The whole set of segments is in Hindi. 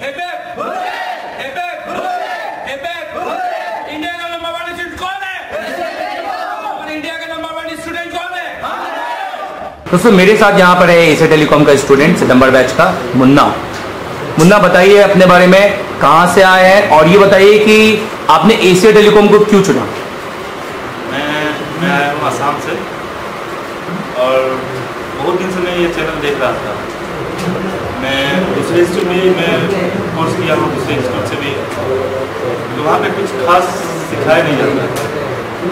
एपेक एपेक एपेक इंडिया का नंबर वन स्टूडेंट कौन है? इंडिया का नंबर वन स्टूडेंट कौन है? दोस्तों मेरे साथ यहाँ पर है एशिया टेलीकॉम का स्टूडेंट सितंबर बैच का मुन्ना। मुन्ना बताइए अपने बारे में कहाँ से आए हैं? और ये बताइए कि आपने एशिया टेलीकॉम को क्यों चुना? मैं मैं आया हूँ आसाम से। और बहुत दिन से मैं ये चैनल देख रहा था। मैं दूसरे इंस्टीट्यूट में मैं कोर्स किया हूँ दूसरे इंस्टीट्यूट से भी तो वहाँ पे कुछ खास सिखाया नहीं जाता।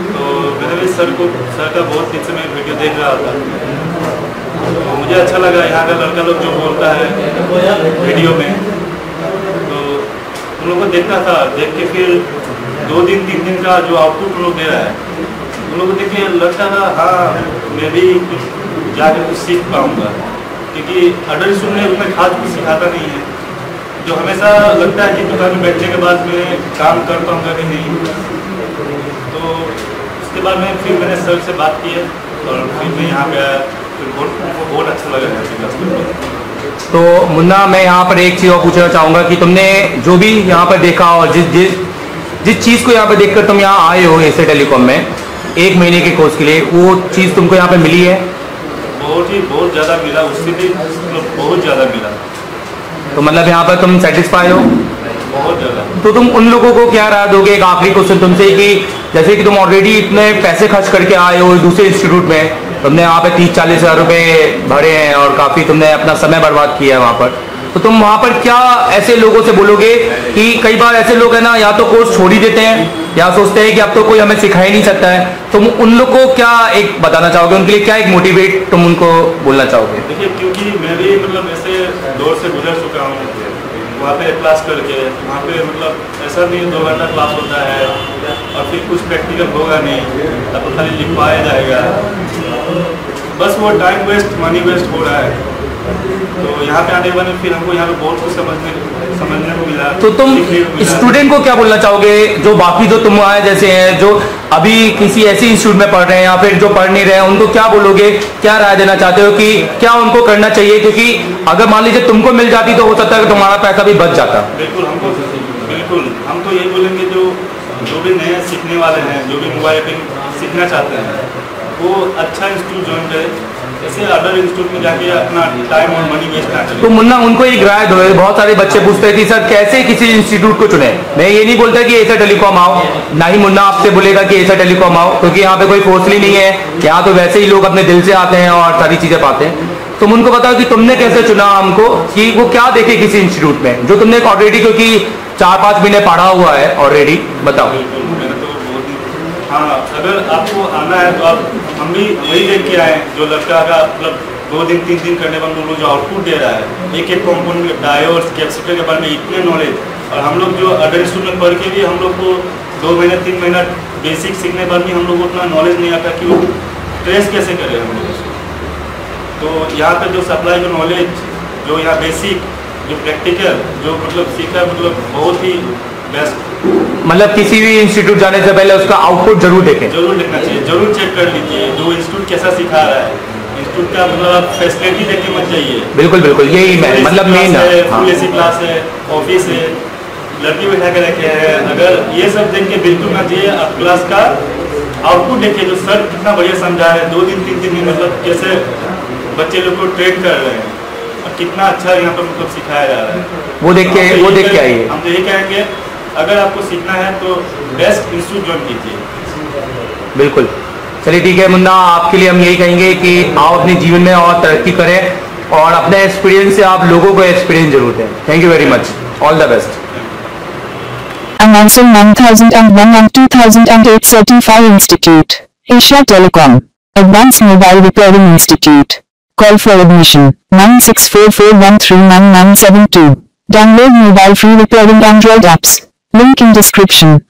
तो मैंने भी सर को, सर का बहुत दिन से मैं वीडियो देख रहा था। तो मुझे अच्छा लगा, यहाँ का लड़का लोग जो बोलता है वीडियो में। तो उन लोगों को देखना था, देख के फिर दो दिन, तीन दिन का जो आउटपुट उन लोग दे रहा है, उन लोगों को देख के लगता था हाँ मैं भी कुछ जाके कुछ सीख पाऊँगा। क्योंकि अडर स्कूल में उतना खास कुछ सिखाता नहीं है। जो हमेशा लगता है कि दुकान में बैठने के बाद मैं काम कर पाऊँगा कि नहीं। तो उसके बाद मैं फिर मैंने सर से बात की है और फिर मैं यहाँ पे आया। फिर बहुत बहुत अच्छा लगा करके। तो मुन्ना, मैं यहाँ पर एक चीज़ और पूछना चाहूँगा कि तुमने जो भी यहाँ पर देखा और जिस जिस जिस चीज़ को यहाँ पर देखकर तुम यहाँ आए हो एशिया टेलीकॉम में, एक महीने के कोर्स के लिए, वो चीज़ तुमको यहाँ पर मिली है? बहुत ही बहुत ज़्यादा मिला उससे भी मतलब बहुत ज़्यादा मिला। तो मतलब यहाँ पर तुम सेटिस्फाई हो? बहुत ज़्यादा। तो तुम उन लोगों को क्या राय दोगे एक आखिरी क्वेश्चन तुमसे कि जैसे कि तुम ऑलरेडी इतने पैसे खर्च करके आए हो दूसरे इंस्टीट्यूट में तुमने वहाँ पे तीस चालीस हज़ार रुपए भरे हैं और काफ़ी तुमने अपना समय बर्बाद किया है वहाँ पर। तो तुम वहाँ पर क्या ऐसे लोगों से बोलोगे कि कई बार ऐसे लोग है ना या तो कोर्स छोड़ ही देते हैं या सोचते हैं कि अब तो कोई हमें सिखा ही नहीं सकता है, तुम उन लोग को क्या एक बताना चाहोगे? उनके लिए क्या एक मोटिवेट तुम उनको बोलना चाहोगे? देखिए, क्योंकि मैं भी मतलब ऐसे दौर से गुजर चुका हूँ, वहाँ पे क्लास करके, वहाँ पे मतलब ऐसा नहीं दो घंटा क्लास होता है, और फिर कुछ प्रैक्टिकल होगा नहीं तब तो खाली लिखवाया जाएगा। बस वो टाइम वेस्ट मनी वेस्ट हो रहा है। तो यहाँ पे आने के बाद फिर हमको यहाँ पे बहुत कुछ समझने समझने को मिला तो तुम। स्टूडेंट को क्या बोलना चाहोगे? जो बाकी जो तुम आए जैसे हैं जो अभी किसी ऐसे इंस्टीट्यूट में पढ़ रहे हैं या फिर जो पढ़ नहीं रहे हैं उनको क्या बोलोगे? क्या राय देना चाहते हो कि क्या उनको करना चाहिए? क्योंकि अगर मान लीजिए तुमको मिल जाती तो हो सकता है तुम्हारा पैसा भी बच जाता। बिल्कुल हमको बिल्कुल। हम तो यही बोलेंगे जो जो भी नए सीखने वाले हैं जो भी मोबाइल सीखना चाहते हैं वो अच्छा इंस्टीट्यूट ज्वाइन करे। ऐसे अदर इंस्टीट्यूट में जाके अपना टाइम और मनी वेस्ट ना तो मुन्ना उनको एक राय दो बहुत सारे बच्चे पूछते हैं कि सर कैसे किसी इंस्टीट्यूट को चुने? मैं ये नहीं बोलता कि ऐसा टेलीकॉम आओ। ना ही मुन्ना आपसे बोलेगा कि ऐसा टेलीकॉम आओ क्योंकि यहाँ पे कोई फोर्सली नहीं है। यहाँ तो वैसे ही लोग अपने दिल से आते हैं और सारी चीज़ें पाते हैं। तुम उनको बताओ कि तुमने कैसे चुना हमको कि वो क्या देखे किसी इंस्टीट्यूट में? जो तुमने ऑलरेडी क्योंकि चार पाँच महीने पढ़ा हुआ है ऑलरेडी बताओ बिल्कुल मैंने तो बहुत ही, अगर आपको आना है तो आप हम भी वही देख के आए, जो लड़का का मतलब दो दिन, तीन दिन करने पर लोग जो आउटपुट दे रहा है, एक एक कंपोनेंट डायोड्स कैपेसिटर के बारे में इतने नॉलेज और हम लोग जो अदर में पढ़ के भी हम लोग को दो महीने, तीन महीना बेसिक सीखने पर भी हम लोग को उतना नॉलेज नहीं आता कि वो ट्रेस कैसे करें हम लोग उसको। तो यहाँ पे जो सप्लाई जो नॉलेज जो यहाँ बेसिक जो प्रैक्टिकल जो मतलब सीखा मतलब बहुत ही बेस्ट मतलब किसी भी इंस्टीट्यूट जाने से पहले उसका आउटपुट ज़रूर देखें। ज़रूर देखना चाहिए ज़रूर चेक कर लीजिए जो इंस्टीट्यूट कैसा सिखा रहा है। इंस्टीट्यूट का मतलब फैसिलिटी देख मत जाइए। बिल्कुल बिल्कुल यही मैं मतलब मेन फुल एसी क्लास है। ऑफ़िस है लड़की बैठा के रखे हैं अगर ये सब देख के बिल्कुल ना आप क्लास का आउटपुट देखिए जो सर कितना बढ़िया समझा है दो दिन तीन दिन में मतलब कैसे बच्चे लोग को ट्रेन कर रहे हैं और कितना अच्छा यहाँ पर मतलब सिखाया जा रहा है। वो देख के तो वो देख के आइए। हम तो यही कहेंगे अगर आपको सीखना है तो बेस्ट इंस्टीट्यूट ज्वाइन कीजिए बिल्कुल चलिए ठीक है मुन्ना आपके लिए हम यही कहेंगे कि आप अपने जीवन में और तरक्की करें और अपने एक्सपीरियंस से आप लोगों को एक्सपीरियंस ज़रूर दें thank you very much all the best Announcing 9001 and 2008 Certified Institute. Asia Telecom. Advanced Mobile Repairing Institute. Call for admission 9644139972. Download mobile free repairing Android apps. Link in description.